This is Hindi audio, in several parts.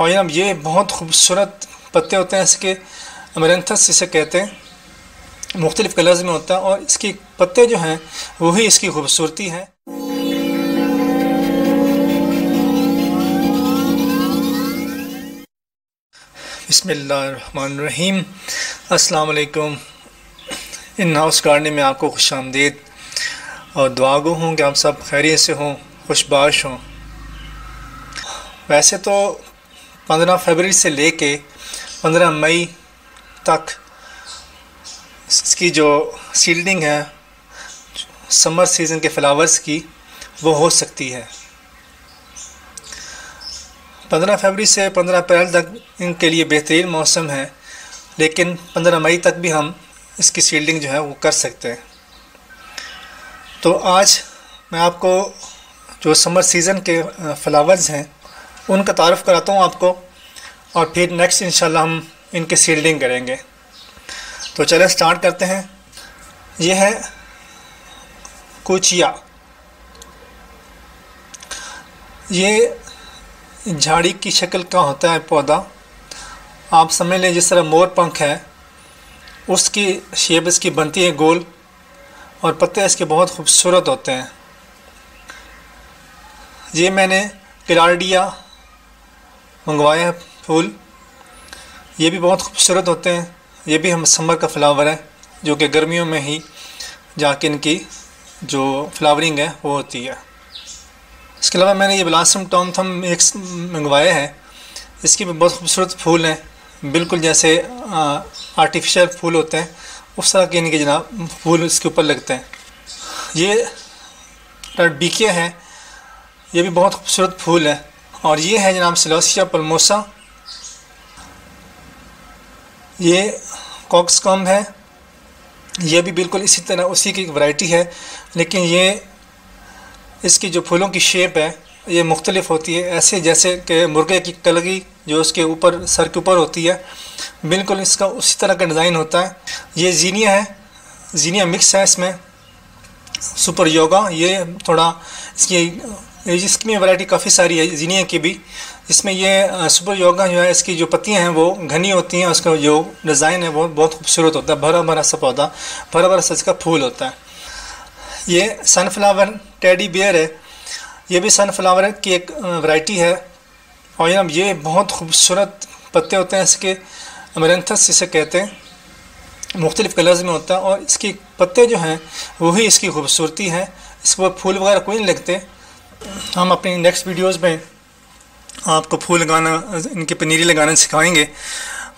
और अब ये बहुत खूबसूरत पत्ते होते हैं इसके, अमरंथस इसे कहते हैं, मुख्तलिफ़ कलर्स में होता है और इसके पत्ते जो हैं वही इसकी खूबसूरती है। बसमीम अस्सलाम इन हाउस गार्डनिंग में आपको खुश आमदीद। और दुआ गो हूँ कि आप सब खैरियत से हों खुशबाश हों। वैसे तो पंद्रह फरवरी से लेके पंद्रह मई तक इसकी जो सील्डिंग है समर सीज़न के फ्लावर्स की, वो हो सकती है। पंद्रह फरवरी से पंद्रह अप्रैल तक इनके लिए बेहतरीन मौसम है, लेकिन पंद्रह मई तक भी हम इसकी सील्डिंग जो है, वो कर सकते हैं। तो आज मैं आपको जो समर सीज़न के फ्लावर्स हैं उनका तारफ़ कराता हूँ आपको। और फिर नेक्स्ट इंशाल्लाह हम इनके सील्डिंग करेंगे। तो चले स्टार्ट करते हैं। ये है कुचिया। ये झाड़ी की शक्ल का होता है पौधा। आप समझ लें जिस तरह मोर पंख है, उसकी शेप इसकी बनती है गोल और पत्ते इसके बहुत खूबसूरत होते हैं। ये मैंने किलार्डिया मंगवाए हैं फूल। ये भी बहुत खूबसूरत होते हैं। ये भी हम समर का फ्लावर है, जो कि गर्मियों में ही जाके इनकी जो फ्लावरिंग है, वो होती है। इसके अलावा मैंने ये ब्लासम टॉम थम एक मंगवाए हैं। इसके भी बहुत खूबसूरत फूल हैं। बिल्कुल जैसे आर्टिफिशियल फूल होते हैं, उस तरह के इनके जनाब फूल इसके ऊपर लगते हैं। ये बीकिया है। ये भी बहुत खूबसूरत फूल है। और ये है जनाब सिलोसिया पलमोसा। ये कॉक्सकॉम है। ये भी बिल्कुल इसी तरह, उसी की वैरायटी है। लेकिन ये, इसकी जो फूलों की शेप है, ये मुख्तलिफ़ होती है। ऐसे जैसे कि मुर्गे की कलगी जो उसके ऊपर, सर के ऊपर होती है, बिल्कुल इसका उसी तरह का डिज़ाइन होता है। ये जीनिया है। जीनिया मिक्स है इसमें। सुपर योगा, ये थोड़ा, इसकी इसकी वैरायटी काफ़ी सारी है जीनिया की भी। इसमें ये सुपर योगा जो है, इसकी जो पत्तियाँ हैं, वो घनी होती हैं, उसका जो डिज़ाइन है, वो बहुत खूबसूरत होता है, भरा भरा सा पौधा, भरा भरा सा इसका फूल होता है। ये सनफ्लावर टेडी बियर है। ये भी सनफ्लावर की एक वैरायटी है। और ये बहुत खूबसूरत पत्ते होते हैं, इसके अमरंथस इसे कहते हैं, मुख्तलिफ़ कलर्स में होता है। और इसके पत्ते जो हैं वही इसकी खूबसूरती है। इसके फूल वगैरह कोई नहीं लगते। हम अपनी नेक्स्ट वीडियोज़ में आपको फूल लगाना, इनकी पनीरी लगाना सिखाएँगे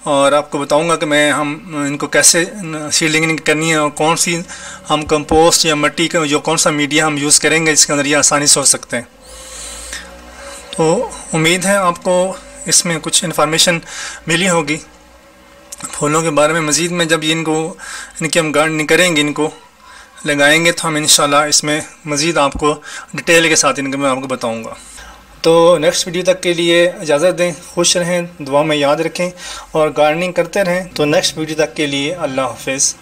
और आपको बताऊँगा कि मैं हम, इनको कैसे सीलिंग करनी है और कौन सी हम कंपोस्ट या मट्टी का जो कौन सा मीडिया हम यूज़ करेंगे जिसके अंदर ये आसानी से हो सकते हैं। तो उम्मीद है आपको इसमें कुछ इन्फॉर्मेशन मिली होगी। फूलों के बारे में मज़ीद में जब इनको, इनकी हम गार्डनिंग करेंगे इनको लगाएँगे तो हम इन इसमें मज़ीद आपको डिटेल के साथ इनके मैं आपको बताऊँगा। तो नेक्स्ट वीडियो तक के लिए इजाज़त दें, खुश रहें, दुआ में याद रखें और गार्डनिंग करते रहें। तो नेक्स्ट वीडियो तक के लिए अल्लाह हाफिज़।